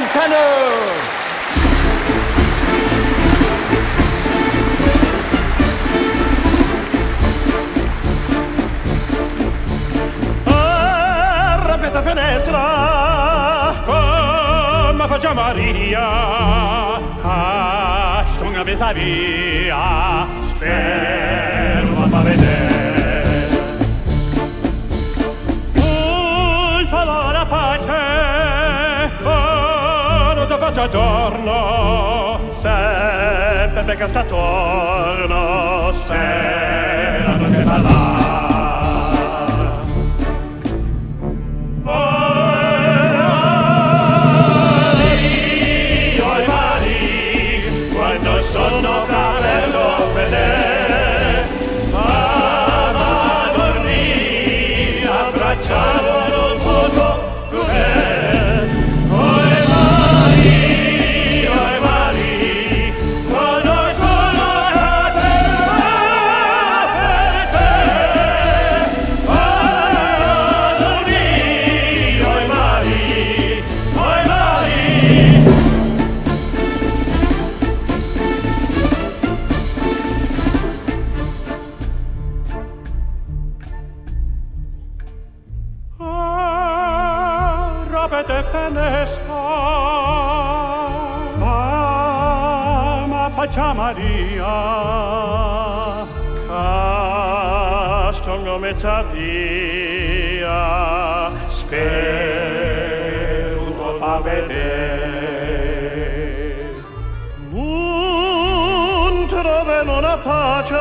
Mexicanos! Arrapeta fenestra, come faccia Maria, a stronga besaria, spera. volta giorno sempre becca sta torno sera non è malata de fenestra. Fama faccia Maria castrum nometa via spero va vedere non trove non a pace.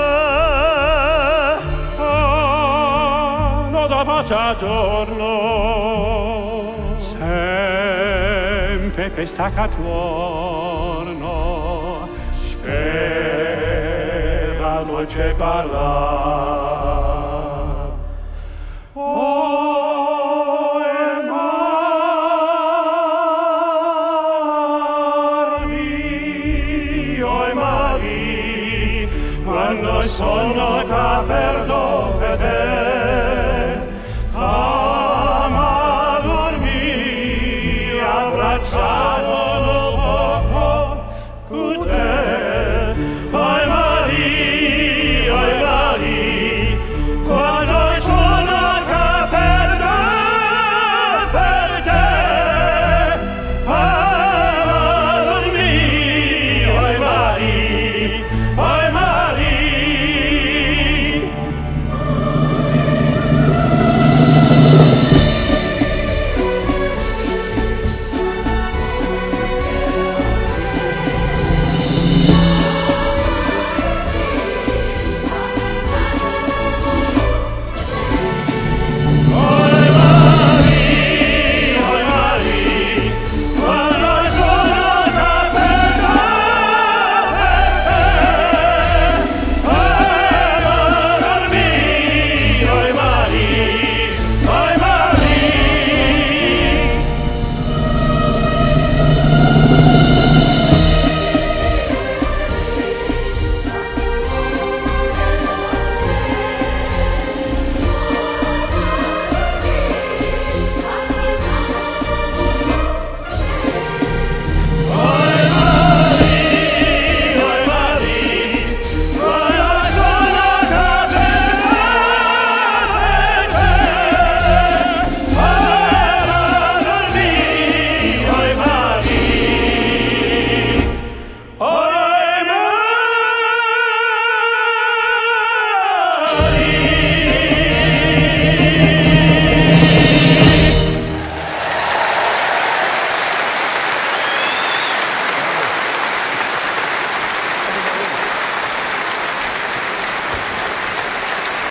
Ah, non da faccia giorno. tempe pestacatorno spera dolce parla o mar mio e mari quando sono caperto veder